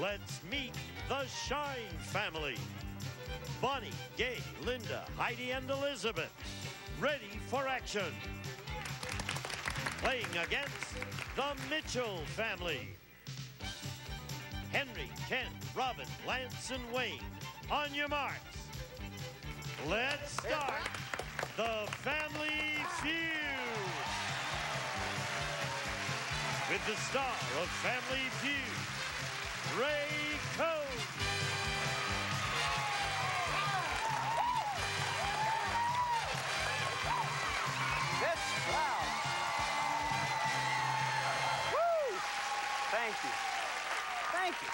Let's meet the Shine family. Bonnie, Gay, Linda, Heidi, and Elizabeth. Ready for action. Playing against the Mitchell family. Henry, Ken, Robin, Lance, and Wayne. On your marks. Let's start the Family Feud. With the star of Family Feud, Ray Combs. This crowd. Woo! Thank you. Thank you.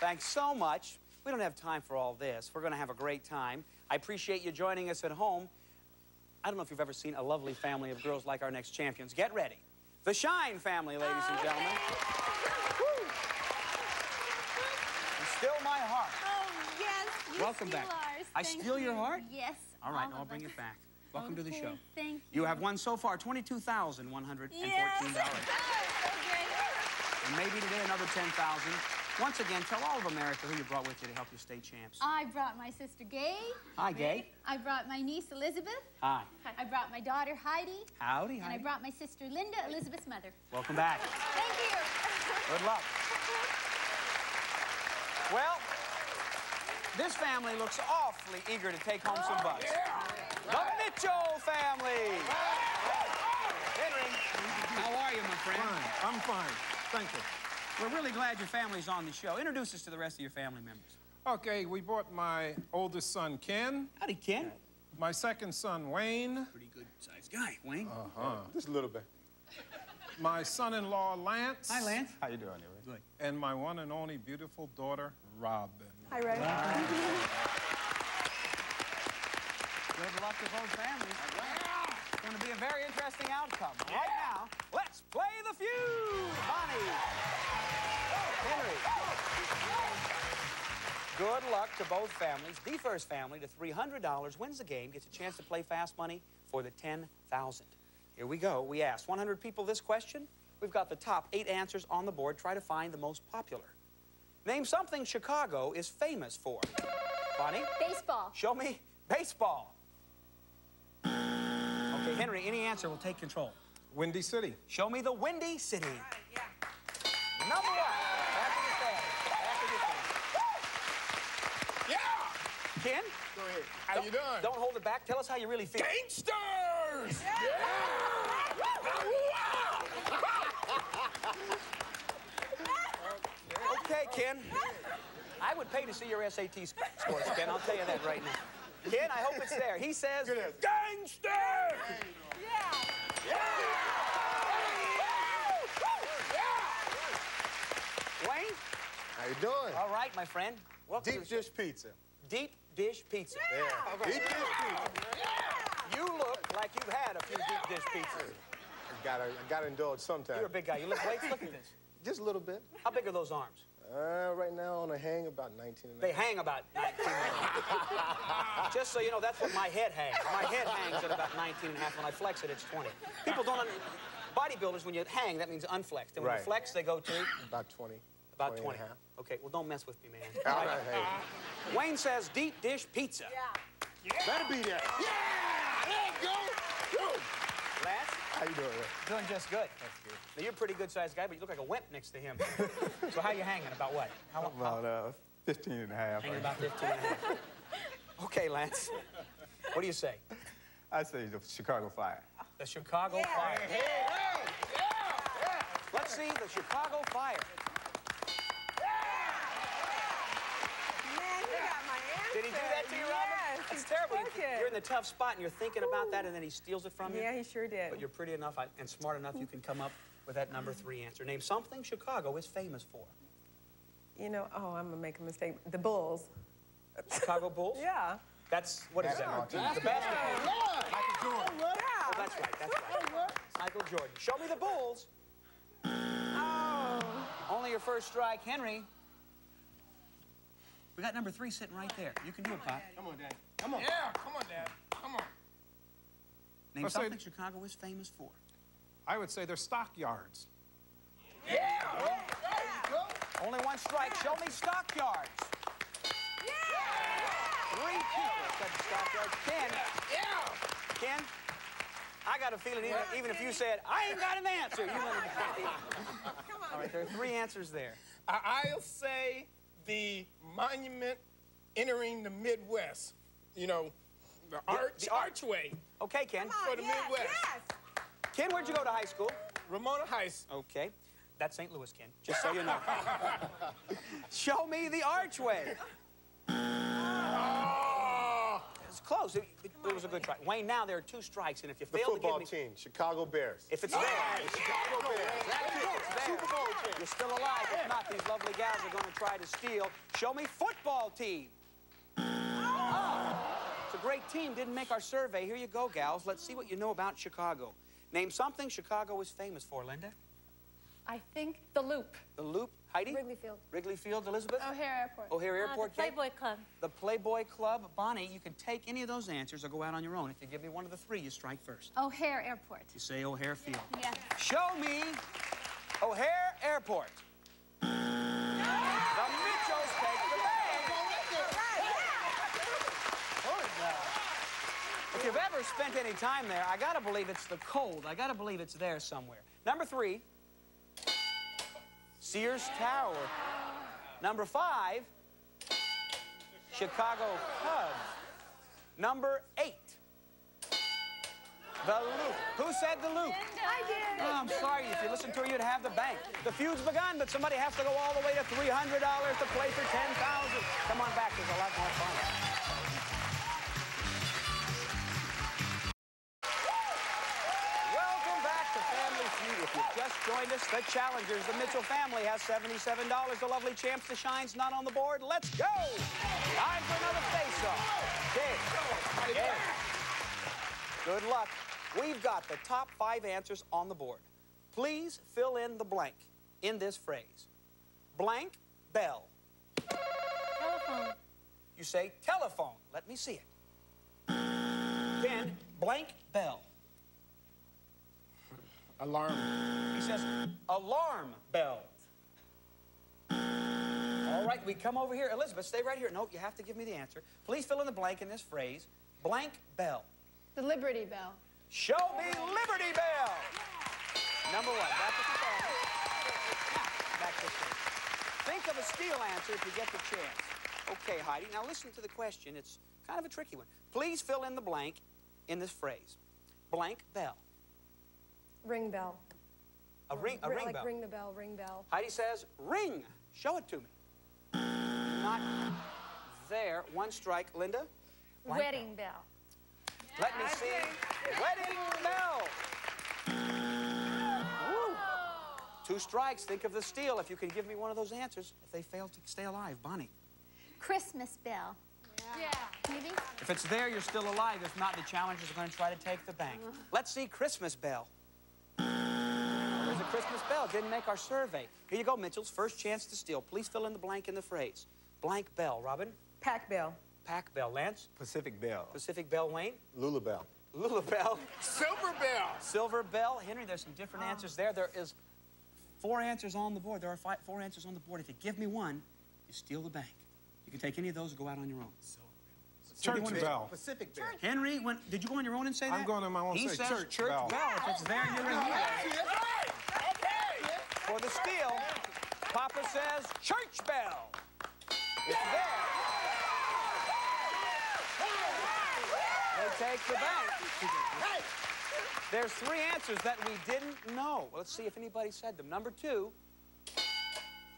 Thanks so much. We don't have time for all this. We're going to have a great time. I appreciate you joining us at home. I don't know if you've ever seen a lovely family of girls like our next champions. Get ready. The Shine family, ladies and gentlemen. Woo! And still my heart. Oh, yes. You Welcome back. Ours. I Thank steal your heart? Yes. All right, all now I'll bring us. it back. Welcome to the show. Thank you. You have won so far $22,114. Yes. And maybe today another 10000 Once again, tell all of America who you brought with you to help you stay champs. I brought my sister Gay. Hi, Gay. I brought my niece Elizabeth. Hi. I brought my daughter Heidi. Howdy, And I brought my sister Linda, Elizabeth's mother. Welcome back. Thank you. Good luck. Well, this family looks awfully eager to take home some bucks. The Mitchell family. Henry, how are you, my friend? Fine. I'm fine. Thank you. We're really glad your family's on the show. Introduce us to the rest of your family members. Okay, we brought my oldest son, Ken, Howdy, Ken. my second son, Wayne, Pretty good sized guy, Wayne. Uh-huh. Just a little bit. my son-in-law, Lance. Hi, Lance. How you doing, Ray? Good. And my one and only beautiful daughter, Robin. Hi, Ray. Good luck to both families. It's going to be a very interesting outcome. Right now, let's play the feud. Bonnie. Oh, Henry. Good luck to both families. The first family to $300 wins the game, gets a chance to play fast money for the 10000 Here we go. We asked 100 people this question. We've got the top eight answers on the board. Try to find the most popular. Name something Chicago is famous for. Bonnie? Baseball. Show me baseball. Okay, Henry, any answer will take control. Windy City. Show me the Windy City. Yeah. Number one. After the. After the. Yeah! Ken, Go ahead. How you doing? don't hold it back. Tell us how you really feel. Gangsters! Okay, Ken. I would pay to see your SAT scores, Ken. I'll tell you that right now. Ken, I hope it's there. He says, Good as- gangster! Wayne? How you doing? All right, my friend. Welcome Deep the dish pizza. Deep dish pizza. Yeah. Deep dish pizza. You look like you've had a few deep dish pizzas. I gotta, I gotta indulge sometime. You're a big guy. You lift weights? Look at this. Just a little bit. How big are those arms? Uh, right now on a hang about 19 and a They hang about 19 and a half. Just so you know, that's what my head hangs. My head hangs at about 19 and a half. When I flex it, it's 20. People don't under... Bodybuilders, when you hang, that means unflexed. And when you flex, they go to About 20. about 20 20. and a half. Okay, well, don't mess with me, man. All right, hey. Wayne says deep dish pizza. Yeah. Better be there. Yeah! There you go. Woo. Lance, How you doing, Ray? doing just good. Now, you're a pretty good-sized guy, but you look like a wimp next to him. so how you hanging? About what? How, how, About uh, 15 and a half. hanging about 15 and a half. Okay, Lance. What do you say? I say the Chicago Fire. The Chicago Fire. Let's see the Chicago Fire. Man, you got my answer. Did he do that to you, Robin? Yes, terrible. took it. You're in the tough spot and you're thinking about that and then he steals it from you. Yeah, he sure did. But you're pretty enough and smart enough you can come up with that number three answer. Name something Chicago is famous for. You know, oh, I'm gonna make a mistake. The Bulls. Chicago Bulls? Yeah. That's, what is that? Basketball The basketball. Michael Jordan. Oh, that's right, that's right. Michael Jordan. Show me the Bulls. Oh. Only your first strike, Henry. We got number three sitting right there. You can do it, Pop. Come on, Daddy. Come on. Yeah, come on, Dad. Come on. Name Let's say- something Chicago is famous for. I would say they're stockyards. Yeah! Oh, Only one strike. Show me stockyards. Three people said the stockyards. Ken, Yeah. Ken, I got a feeling even, even if you said, I ain't got an answer, you wouldn't have All right, there are three answers there. I'll say the monument entering the Midwest. You know, the arch, the arch. archway. Okay, Ken. For the yes, Midwest. Yes. Ken, where'd you go to high school? Ramona Heights. Okay. That's St. Louis, Ken, just so you know. Show me the archway. Ah. Oh, It's close. It, it- it was a good try. Wayne, now there are two strikes, and if you The fail to football give me... team, Chicago Bears. If it's there, Chicago Bears. That's it. it's there. Super Bowl champ. You're still alive. If not, these lovely gals are going to try to steal. Show me football team. Ah, a great team. Didn't make our survey. Here you go, gals. Let's see what you know about Chicago. Name something Chicago is famous for, Linda. I think the Loop. The Loop. Heidi? Wrigley Field. Wrigley Field, Elizabeth? O'Hare Airport. O'Hare Uh, Airport. the Gay? Playboy Club. The Playboy Club. Bonnie, you can take any of those answers or go out on your own. If you give me one of the three, you strike first. O'Hare Airport. You say O'Hare Field. Yes. Show me O'Hare Airport. The Mitchells take the bag. If you've ever spent any time there, I gotta believe it's the cold. I gotta believe it's there somewhere. Number three, Sears Tower. Number five, Chicago Cubs. Number eight, the Loop. Who said the Loop? I did. Oh, I'm sorry. If you listened to her, you'd have the bank. The feud's begun, but somebody has to go all the way to $300 to play for 10000 Come on back. There's a lot more fun. Just joined us, the challengers, the Mitchell family, has $77. The lovely champs, the Shines, not on the board. Let's go! Time for another face-off. Okay. Good luck. We've got the top five answers on the board. Please fill in the blank in this phrase. Blank bell. Telephone. You say telephone. Let me see it. Then blank bell. Alarm. He says alarm bell. All right, we come over here. Elizabeth, stay right here. No, you have to give me the answer. Please fill in the blank in this phrase. Blank bell. The Liberty Bell. Show me Liberty Bell. Number one. Back to the ball. Now, back to the stage. Think of a steal answer if you get the chance. Okay, Heidi. Now listen to the question. It's kind of a tricky one. Please fill in the blank in this phrase. Blank bell. Ring bell. A ring. A Ri- ring like bell. ring the bell, ring bell. Heidi says ring. Show it to me. Not there. One strike. Linda. Blank Wedding bell. Let me see. Wedding bell. Woo. Two strikes. Think of the steal. If you can give me one of those answers, if they fail to stay alive, Bonnie. Christmas Bell. Yeah. Maybe? If it's there, you're still alive. If not, the challengers are going to try to take the bank. Uh-huh. Let's see Christmas bell. There's Christmas bell. Didn't make our survey. Here you go, Mitchell's first chance to steal. Please fill in the blank in the phrase. Blank bell. Robin. Pac Bell. Pac Bell. Lance. Pacific Bell. Pacific bell. Wayne. Lula Bell. Lula bell. Silver bell. Silver bell. Henry, there's some different ah. answers there. There is four answers on the board. There are five, four answers on the board. If you give me one, you steal the bank. You can take any of those or go out on your own. Church What do you want to bell. Pacific Bell. Henry, when, did you go on your own and say that? I'm going on my own, He say says church church bell. bell. If it's there, you're in here. That's right. Okay. For the steal, Papa says church bell. It's there. They take the bank. There's three answers that we didn't know. Let's see if anybody said them. Number two,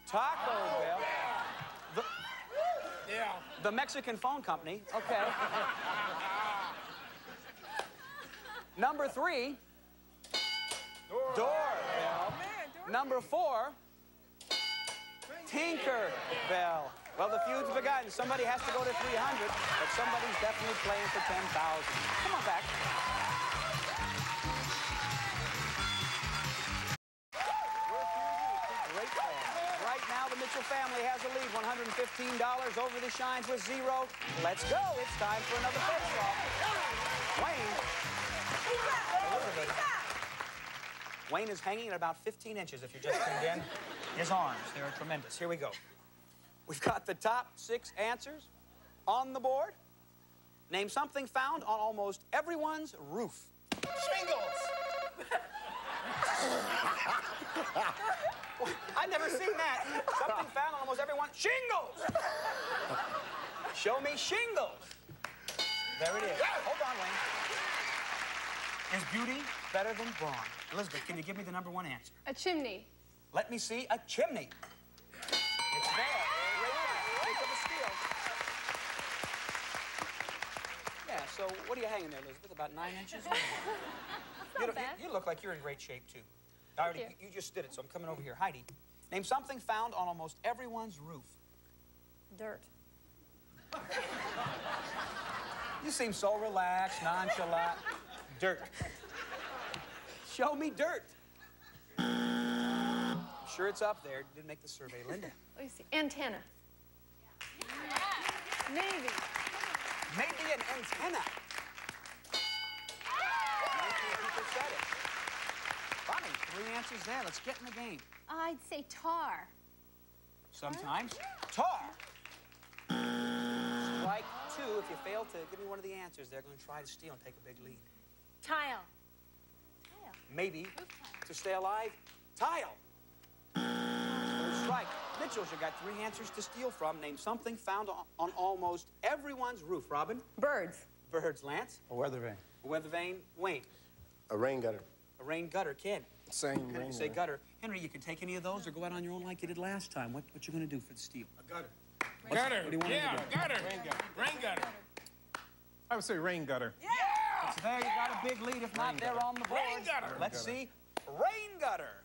Taco Bell. The, Yeah. the Mexican phone company. Okay. Number three, doorbell. Number four, Tinker Bell. Well, the feud's begun. Somebody has to go to 300, but somebody's definitely playing for 10,000. Come on back. Right now, the Mitchell family has a lead, $115 over the Shines with zero. Let's go. It's time for another face-off. Wayne. Wayne is hanging at about 15 inches if you're just tuned in. His arms, they're tremendous. Here we go. We've got the top six answers on the board. Name something found on almost everyone's roof. Shingles. I've never seen that. Something found on almost everyone. Shingles! Show me shingles. There it is. Hold on, Wayne. Is beauty better than brawn? Elizabeth, can you give me the number one answer? A chimney. Let me see a chimney. It's there. Right Think of a steal. Yeah, so what are you hanging there, Elizabeth? About nine inches? you, look, bad. you- you look like you're in great shape, too. I already, you. you just did it, so I'm coming over here. Heidi, name something found on almost everyone's roof. Dirt. You seem so relaxed, nonchalant. Dirt. Show me dirt. I'm sure it's up there. Didn't make the survey. Linda. Let me see. Antenna. Maybe. Maybe an antenna. 19 people said it. Bonnie, three answers there. Let's get in the game. I'd say tar. Sometimes. Tar. Strike two. If you fail to give me one of the answers, they're going to try to steal and take a big lead. Tile. Maybe to stay alive, tile. Third strike. Mitchell's, you got three answers to steal from. Name something found on, on almost everyone's roof. Robin, Birds. birds. Lance, A weather vane. a weather vane. Wayne, A rain gutter. a rain gutter. Ken, Same Henry, rain say gutter. gutter. Henry, you can take any of those or go out on your own like you did last time. What, what you gonna do for the steal? A gutter. what do you want him to yeah, do? gutter. Rain gutter. Rain gutter. I would say rain gutter. It's there. You got a big lead. If not, they're on the board. Rain gutter. Let's see. Rain gutter.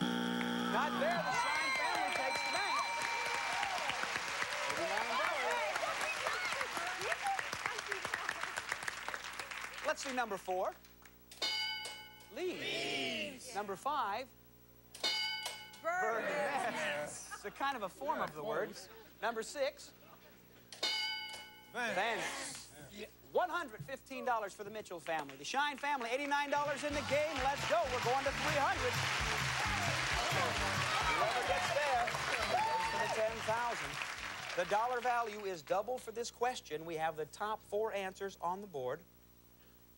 Not there. The Shine family takes the bank. Let's see number four. Leaves. Number five. Bird nest. It's a kind of a form of the word. Number six. Venice. $115 for the Mitchell family. The Shine family, $89 in the game. Let's go. We're going to 300. Whoever gets there goes to the 10,000. The dollar value is double for this question. We have the top four answers on the board.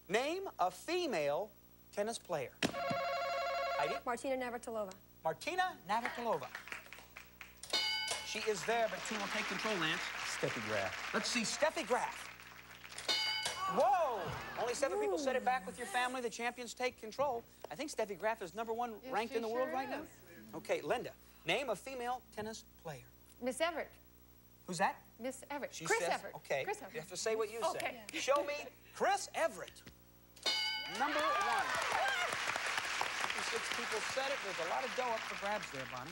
Name a female tennis player. Heidi? Martina Navratilova. Martina Navratilova. She is there, but two will take control, Lance. Steffi Graf. Let's see, Steffi Graf. Whoa! Only seven people said it back with your family. The champions take control. I think Steffi Graf is number one Yes, ranked in the world sure right now. Okay, Linda, name a female tennis player. Miss Evert. Who's that? Miss Evert. She Chris says, Evert. Okay, Chris you have to say what you Okay. say. Show me Chris Evert. Number one. 56 people said it. There's a lot of dough up for grabs there, Bonnie.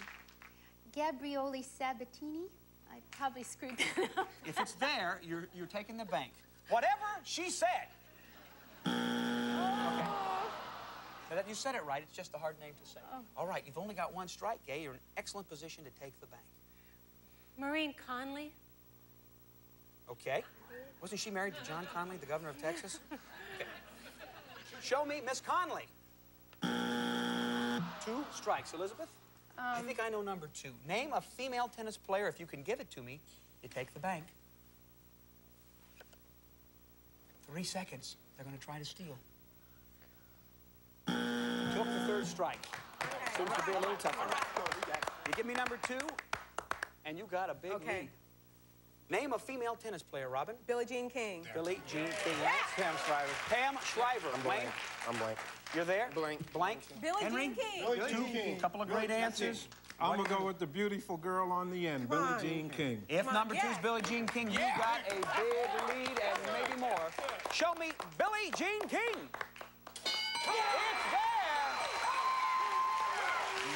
Gabrioli Sabatini. I probably screwed that up. If it's there, you're, you're taking the bank. Whatever she said. Okay. Now that you said it right. It's just a hard name to say. Oh. All right, you've only got one strike, Gay. You're in an excellent position to take the bank. Maureen Connolly. Okay. Wasn't she married to John Connally, the governor of Texas? Okay. Show me Miss Connolly. Two strikes. Elizabeth? I um. think I know number two. Name a female tennis player. If you can give it to me, you take the bank. Three seconds. They're going to try to steal. Took the third strike. Seems to be a little tougher. You give me number two, and you got a big Okay. lead. Name a female tennis player, Robin. Billie Jean King. Billie Jean King. Pam Shriver. Pam Shriver. I'm Wayne, blank. I'm blank. you're there? Blank. Blank. Billie Henry? Jean King. Billie Jean King. couple of great answers. I'm gonna go with the beautiful girl on the end, Billie on. Jean King. If on, number two is yeah. Billie Jean King, you got a big lead and maybe more. Show me Billie Jean King. It's there.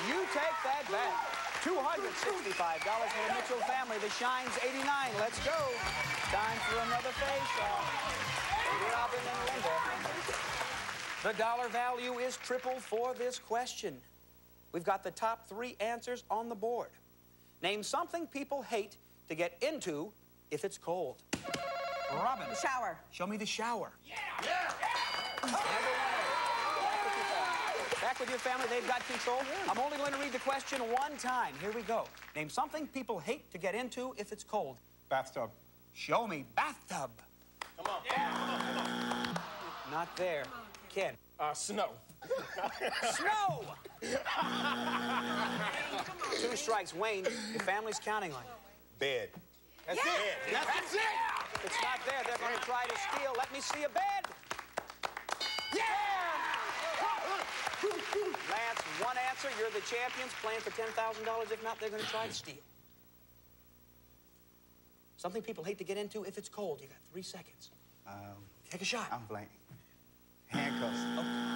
You take that back. $265 for the Mitchell family. The Shine's 89. Let's go. Time for another face-off. Robin and Linda. The dollar value is triple for this question. We've got the top three answers on the board. Name something people hate to get into if it's cold. Robin, Shower. show me the shower. Yeah! Back with your family. Back with your family. They've got control. I'm only going to read the question one time. Here we go. Name something people hate to get into if it's cold. Bathtub. Show me bathtub. Come on. Yeah, come on, come on. Not there. Ken. Uh, snow. Snow! Two strikes. Wayne, your family's counting on you. Bed. That's Yeah. it. That's That's it. If it's not there, they're going to try to steal. Let me see a bed. Yeah! Lance, one answer. You're the champions playing for $10,000. If not, they're going to try to steal. Something people hate to get into if it's cold. You got three seconds. Um, Take a shot. I'm blank. Handcuffs.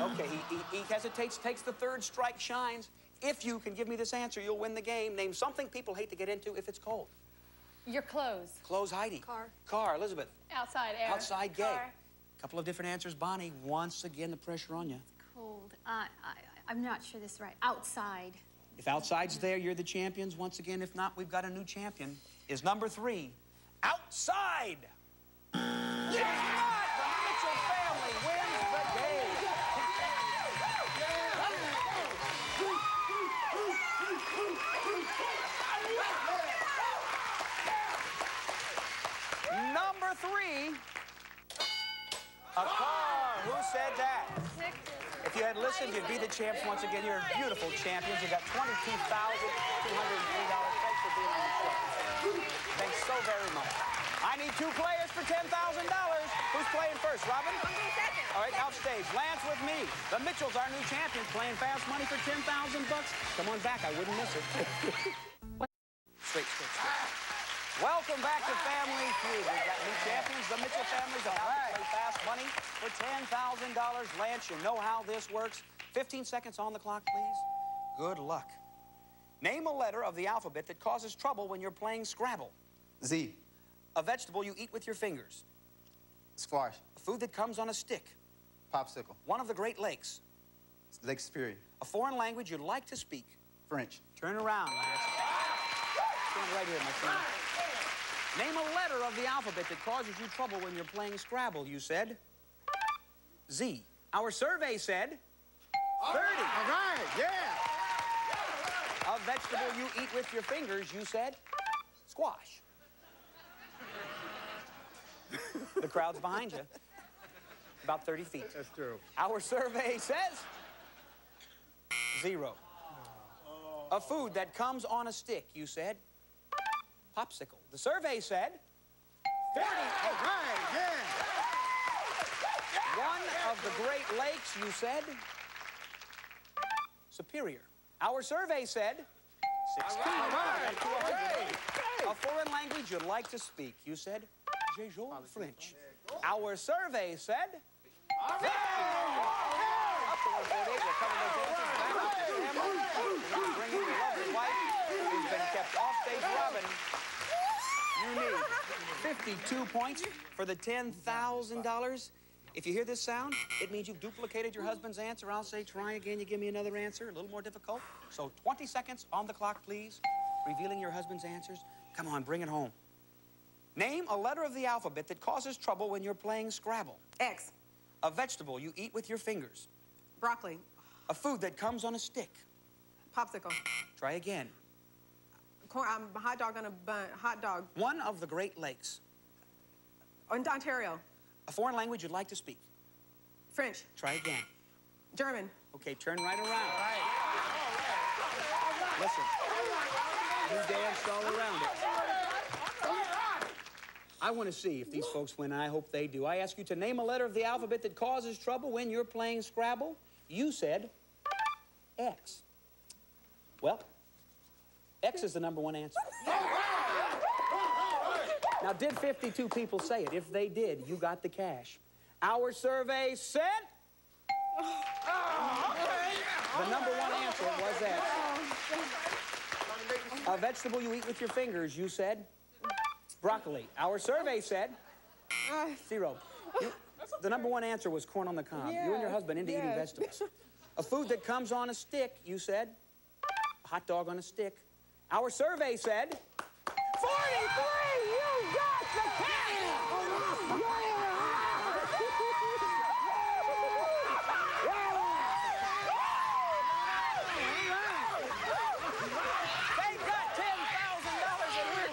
Okay, he, he, he hesitates, takes the third strike, shines. If you can give me this answer, you'll win the game. Name something people hate to get into if it's cold. Your clothes. Clothes, Heidi. Car. Car, Elizabeth. Outside air. Outside gate. Car. Couple of different answers. Bonnie, once again, the pressure on you. It's Cold. Uh, I, I'm not sure this is right. Outside. If outside's there, you're the champions. Once again, if not, we've got a new champion. Is number three, outside. Yes! The Mitchell family wins the game. Number three, a car. Who said that? If you had listened, you'd be the champs once again. You're beautiful champions. You got $22,203. Thanks for being on the show. Thanks so very much. I need two players for $10,000. Who's playing first? Robin? I'm going second. All right, now stage. Lance with me. The Mitchells, our new champions, playing fast money for 10000 bucks. Come on back. I wouldn't miss it. straight, straight, straight. Welcome back to Family Feud. We've got new champions, the Mitchell families, about to play fast money for $10,000. Lance, you know how this works. 15 seconds on the clock, please. Good luck. Name a letter of the alphabet that causes trouble when you're playing Scrabble. Z. A vegetable you eat with your fingers. Squash. A food that comes on a stick. Popsicle. One of the Great Lakes. Lake Superior. A foreign language you'd like to speak. French. Turn around, Stand right here, my friend. Name a letter of the alphabet that causes you trouble when you're playing Scrabble, you said. Z. Our survey said 30. All right, yeah. A vegetable you eat with your fingers, you said squash. The crowd's behind you. About 30 feet. That's true. Our survey says zero. A food that comes on a stick, you said popsicle. The survey said 40. All right, yeah. One of the Great Lakes, you said Superior. Our survey said 16. All right, Up to a hundred. okay. A foreign language you'd like to speak, you said Jejon French. Our survey said 50. Up to 148. We're coming those answers back up to Emma. We're bringing your lovely wife, who's been kept off stage, Robin. You need 52 points for the $10,000. If you hear this sound, it means you've duplicated your husband's answer. I'll say, try again. You give me another answer, a little more difficult. So 20 seconds on the clock, please. Revealing your husband's answers. Come on, bring it home. Name a letter of the alphabet that causes trouble when you're playing Scrabble. X. A vegetable you eat with your fingers. Broccoli. A food that comes on a stick. Popsicle. Try again. Corn, um, hot dog on a bun. Hot dog. One of the Great Lakes. In Ontario. A foreign language you'd like to speak. French. Try again. German. Okay, turn right around. Listen. You danced all around it. I want to see if these folks win, I hope they do. I ask you to name a letter of the alphabet that causes trouble when you're playing Scrabble. You said X. Well, X is the number one answer. Now, did 52 people say it? If they did, you got the cash. Our survey said the number one answer was X. A vegetable you eat with your fingers, you said broccoli. Our survey said ah, zero. You- the number one answer was corn on the cob. you and your husband into eating vegetables. A food that comes on a stick, you said a hot dog on a stick. Our survey said 43! You got the cash!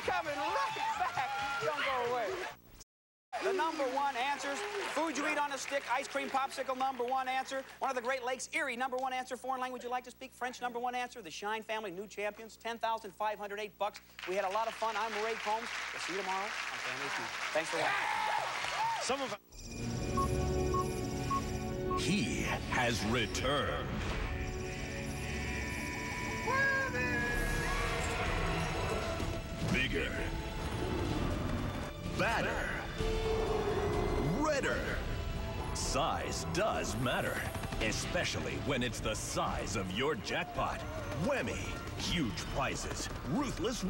coming right back. Don't go away. The number one answers food you eat on a stick, ice cream popsicle, number one answer. One of the Great Lakes, Erie, number one answer. Foreign language you like to speak, French, number one answer. The Shine family, new champions, 10,508 bucks. We had a lot of fun. I'm Ray Combs. We'll see you tomorrow on Family Feud. Thanks for watching. Some of He has returned. Bigger. Badder. Size does matter, especially when it's the size of your jackpot. Whammy. Huge prizes. Ruthless.